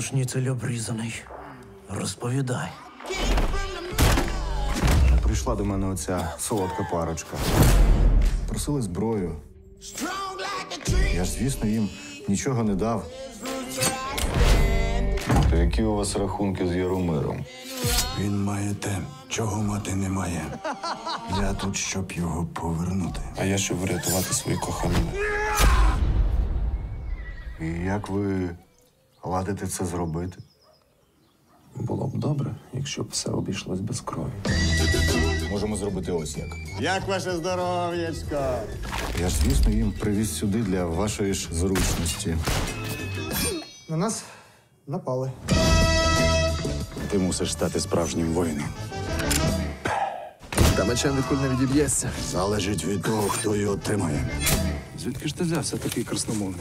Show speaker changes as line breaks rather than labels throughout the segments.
Шніцель обрізаний. Розповідай.
Прийшла до мене оця солодка парочка. Просили зброю. Я ж, звісно, їм нічого не дав.
То які у вас рахунки з Яромиром?
Він має те, чого мати не має. Я тут, щоб його повернути.
А я щоб врятувати свою кохану.
І як ви ладите це зробити?
Було б добре, якщо б все обійшлось без крові.
Можемо зробити ось як.
Як ваше здоров'ячко?
Я ж, звісно, їм привіз сюди для вашої ж зручності.
На нас напали.
Ти мусиш стати справжнім воїном.
Та мечем ніколи не відіб'єшся.
Залежить від того, хто його тримає.
Звідки ж ти взявся такий красномовний?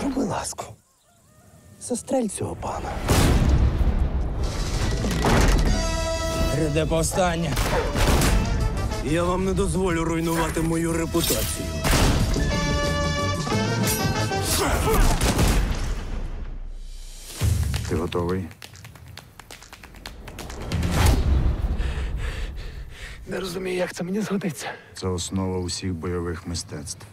Зроби ласку. Застрель цього пана. Гряде повстання. Я вам не дозволю руйнувати мою репутацію.
Ти готовий?
Не розумію, як це мені згодиться.
Це основа усіх бойових мистецтв.